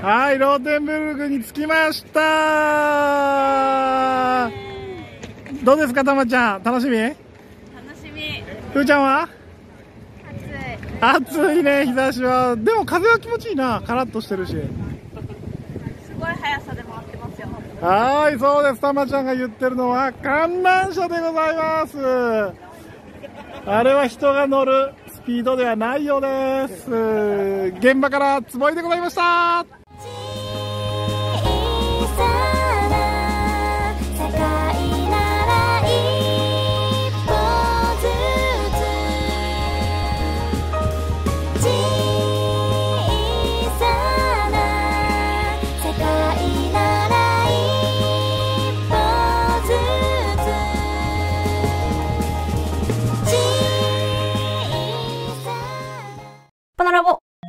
はい、ローテンブルグに着きましたどうですか、たまちゃん？楽しみ？楽しみ。ふーちゃんは？暑い。暑いね、日差しは。でも風は気持ちいいな。カラッとしてるし。すごい速さで回ってますよ。はい、そうです。たまちゃんが言ってるのは観覧車でございます。あれは人が乗るスピードではないようです。現場から坪井でございました。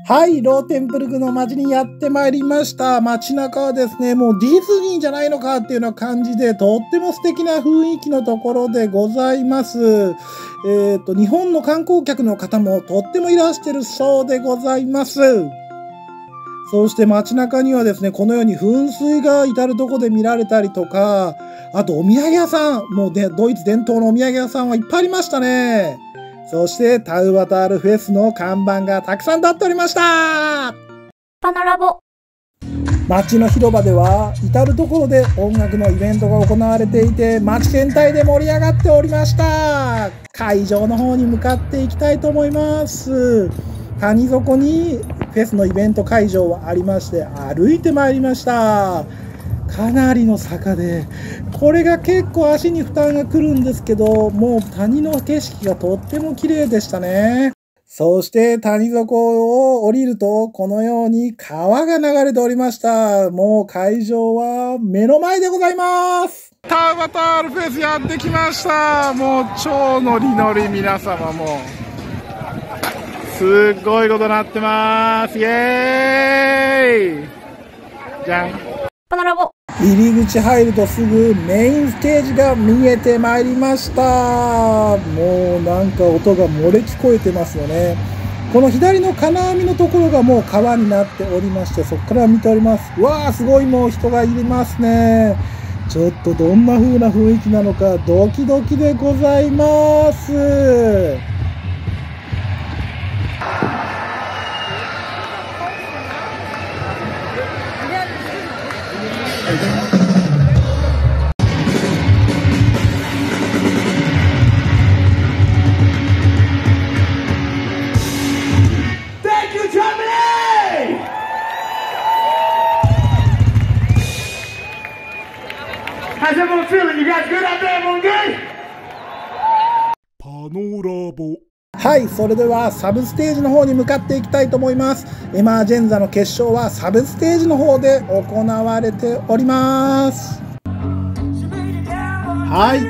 はい、ローテンブルグの街にやってまいりました。街中はですね、もうディズニーじゃないのかっていうような感じで、とっても素敵な雰囲気のところでございます。えっ、ー、と、日本の観光客の方もとってもいらしてるそうでございます。そして街中にはですね、このように噴水が至るとこで見られたりとか、あとお土産屋さん、もうね、ドイツ伝統のお土産屋さんはいっぱいありましたね。そしてタウバタールフェスの看板がたくさん立っておりました。パノラボ。街の広場では至る所で音楽のイベントが行われていて街全体で盛り上がっておりました。会場の方に向かっていきたいと思います。谷底にフェスのイベント会場はありまして歩いてまいりましたかなりの坂で、これが結構足に負担がくるんですけど、もう谷の景色がとっても綺麗でしたね。そして谷底を降りると、このように川が流れておりました。もう会場は目の前でございます。ターバタールフェスやってきました。もう超ノリノリ皆様も。すっごいことになってます。イェーイじゃん。パノラボ。入り口入るとすぐメインステージが見えてまいりました。もうなんか音が漏れ聞こえてますよね。この左の金網のところがもう川になっておりましてそこから見ております。わあすごいもう人がいりますね。ちょっとどんな風な雰囲気なのかドキドキでございます。ボはい、それではサブステージの方に向かっていきたいと思います。エマージェンザの決勝はサブステージの方で行われております。はい、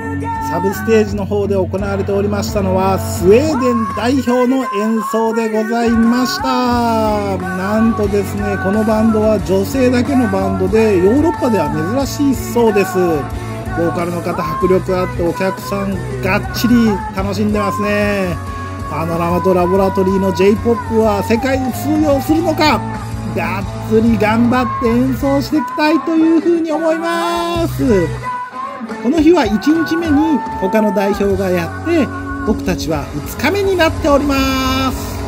サブステージの方で行われておりましたのはスウェーデン代表の演奏でございました。なんとですね、このバンドは女性だけのバンドでヨーロッパでは珍しいそうです。ボーカルの方迫力あってお客さんがっちり楽しんでますね。パノラマとラボラトリーの J-POP は世界に通用するのか？がっつり頑張って演奏していきたいというふうに思います。この日は1日目に他の代表がやって僕たちは2日目になっております。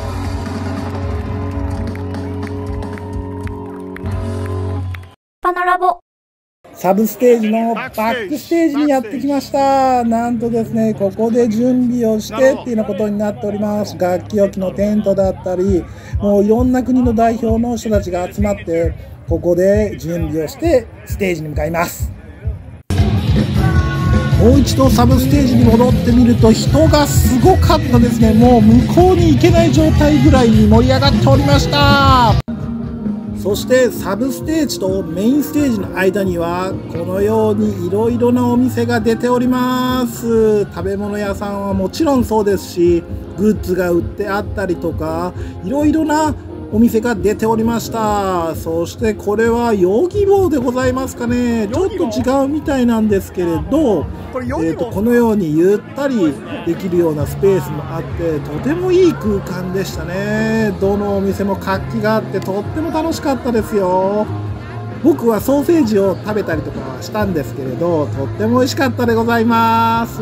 パノラボ。サブステージのバックステージにやってきました。なんとですね、ここで準備をしてっていうようなことになっております。楽器置きのテントだったり、もういろんな国の代表の人たちが集まって、ここで準備をしてステージに向かいます。もう一度サブステージに戻ってみると人がすごかったですね。もう向こうに行けない状態ぐらいに盛り上がっておりました。そしてサブステージとメインステージの間にはこのようにいろいろなお店が出ております。食べ物屋さんはもちろんそうですしグッズが売ってあったりとかいろいろなお店が出ておりました。そしてこれはヨギボーでございますかね。ちょっと違うみたいなんですけれどこれえーとこのようにゆったりできるようなスペースもあってとてもいい空間でしたね。どのお店も活気があってとっても楽しかったですよ。僕はソーセージを食べたりとかはしたんですけれどとっても美味しかったでございます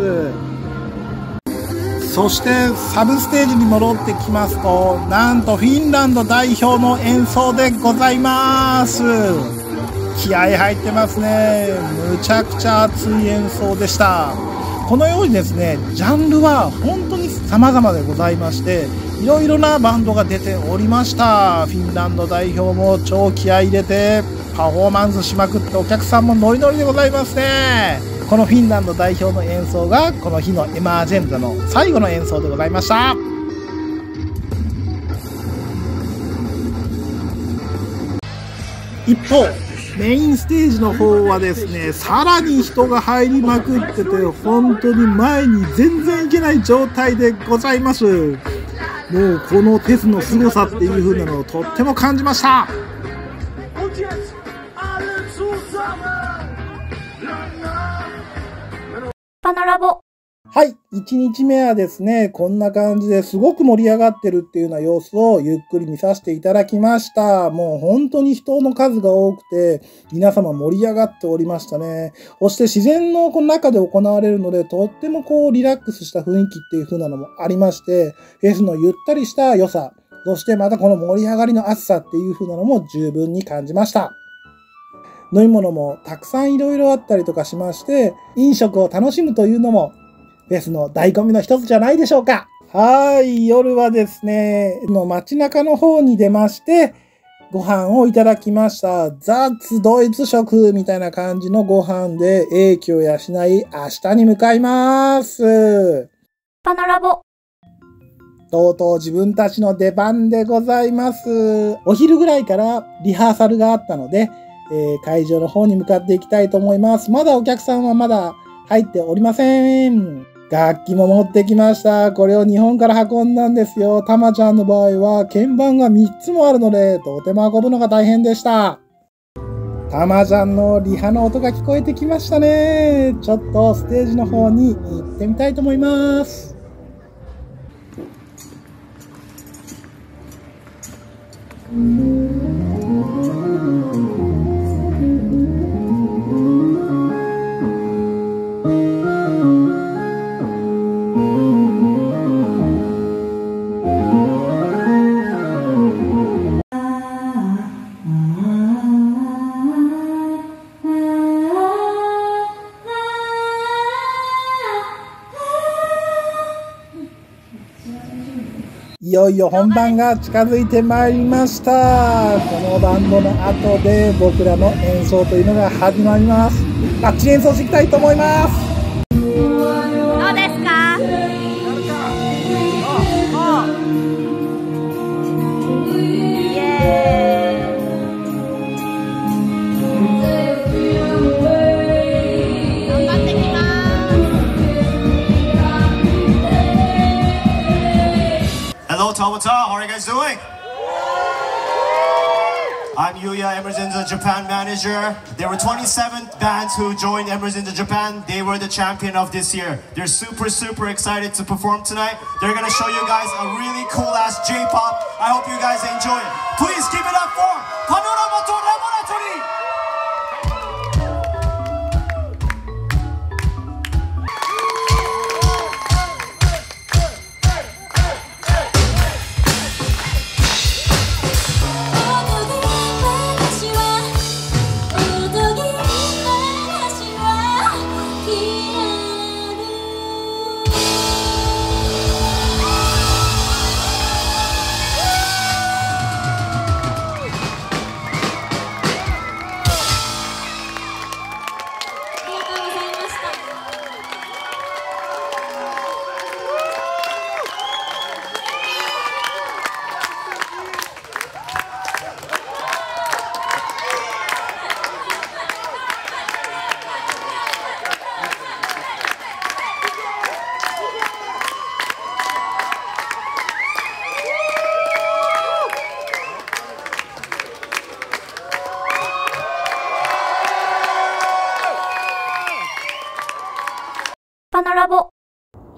そしてサブステージに戻ってきますとなんとフィンランド代表の演奏でございます。気合入ってますね。むちゃくちゃ熱い演奏でした。このようにですねジャンルは本当に様々でございましていろいろなバンドが出ておりました。フィンランド代表も超気合入れてパフォーマンスしまくってお客さんもノリノリでございますね。このフィンランド代表の演奏がこの日のエマージェンザの最後の演奏でございました。一方メインステージの方はですねさらに人が入りまくってて本当に前に全然行けない状態でございます。もうこのテスの凄さっていう風なのをとっても感じました。パノラボ。はい。1日目はですね、こんな感じですごく盛り上がってるっていうような様子をゆっくり見させていただきました。もう本当に人の数が多くて、皆様盛り上がっておりましたね。そして自然のこの中で行われるので、とってもこうリラックスした雰囲気っていう風なのもありまして、フェスのゆったりした良さ、そしてまたこの盛り上がりの熱さっていう風なのも十分に感じました。飲み物もたくさんいろいろあったりとかしまして、飲食を楽しむというのもフェスの醍醐味の一つじゃないでしょうか。はい、夜はですね、の街中の方に出まして、ご飯をいただきました。ザッツドイツ食みたいな感じのご飯で英気を養い、明日に向かいます。パノラボ。とうとう自分たちの出番でございます。お昼ぐらいからリハーサルがあったので、えー会場の方に向かっていきたいと思います。まだお客さんはまだ入っておりません。楽器も持ってきました。これを日本から運んだんですよ。たまちゃんの場合は鍵盤が3つもあるので、とても運ぶのが大変でした。たまちゃんのリハの音が聞こえてきましたね。ちょっとステージの方に行ってみたいと思います。いよよ本番が近づいてまいりました。このバンドの後で僕らの演奏というのが始まります。バッチリ演奏していきたいと思います。どうです Yuya, Emerson the Japan manager. There were 27 bands who joined Emerson Japan. They were the champion of this year. They're super, super excited to perform tonight. They're gonna show you guys a really cool ass J-pop. I hope you guys enjoy it. Please give it up for Panorama to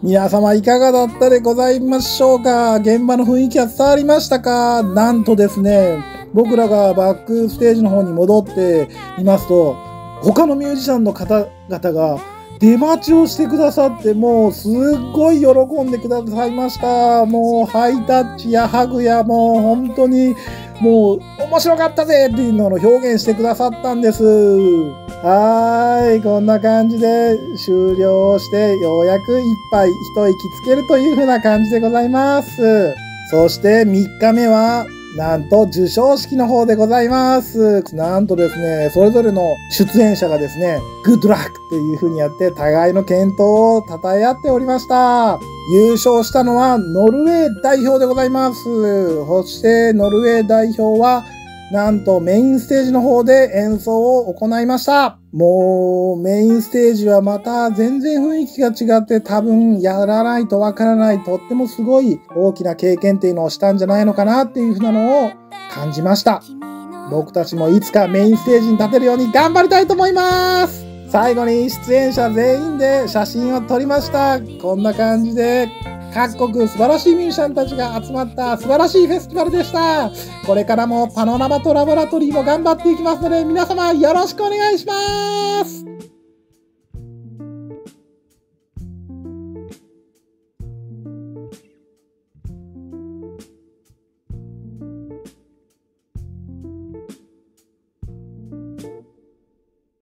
皆様いかがだったでございましょうか？現場の雰囲気は伝わりましたか？なんとですね、僕らがバックステージの方に戻っていますと、他のミュージシャンの方々が出待ちをしてくださって、もうすっごい喜んでくださいました。もうハイタッチやハグやもう本当にもう面白かったぜっていうのを表現してくださったんです。はーい、こんな感じで終了してようやく一杯一息つけるという風な感じでございます。そして3日目はなんと授賞式の方でございます。なんとですね、それぞれの出演者がですね、グッドラックっていう風にやって互いの健闘を称え合っておりました。優勝したのはノルウェー代表でございます。そしてノルウェー代表はなんとメインステージの方で演奏を行いました。もうメインステージはまた全然雰囲気が違って多分やらないとわからないとってもすごい大きな経験っていうのをしたんじゃないのかなっていうふうなのを感じました。僕たちもいつかメインステージに立てるように頑張りたいと思います最後に出演者全員で写真を撮りました。こんな感じで各国素晴らしいミュージシャンたちが集まった素晴らしいフェスティバルでした。これからもパノラマとラボラトリーも頑張っていきますので皆様よろしくお願いします